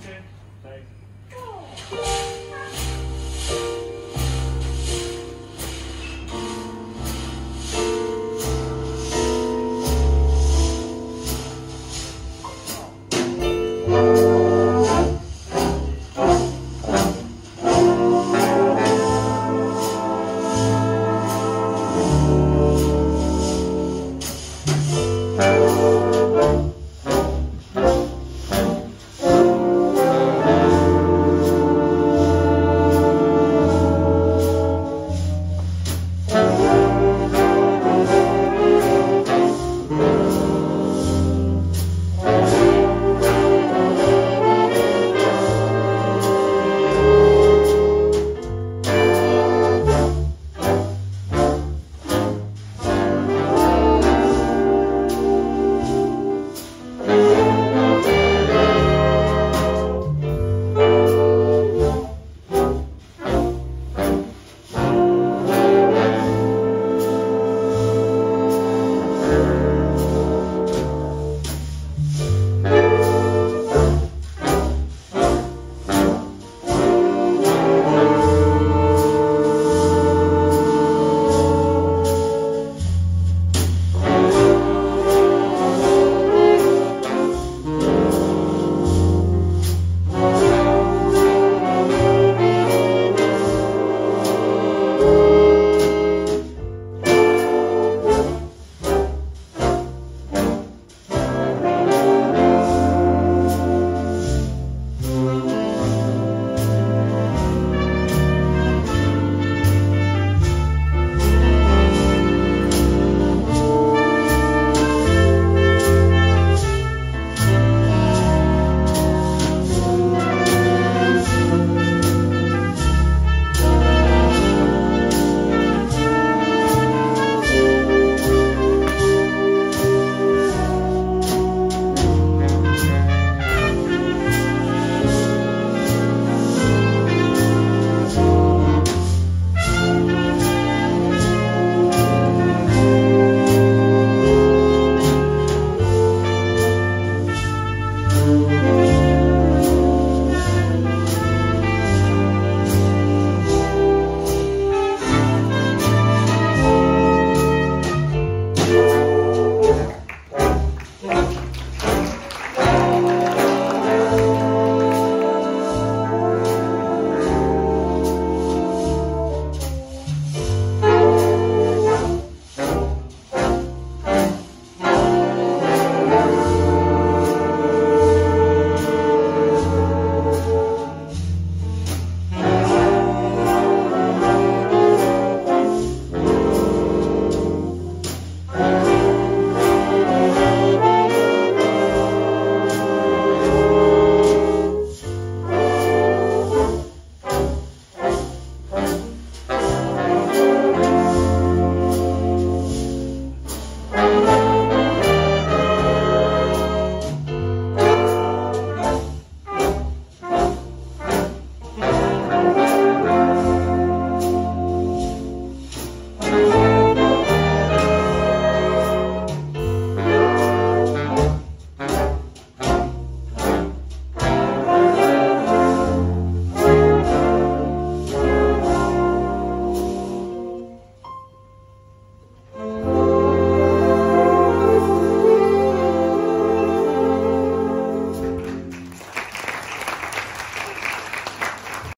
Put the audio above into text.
Okay, thanks.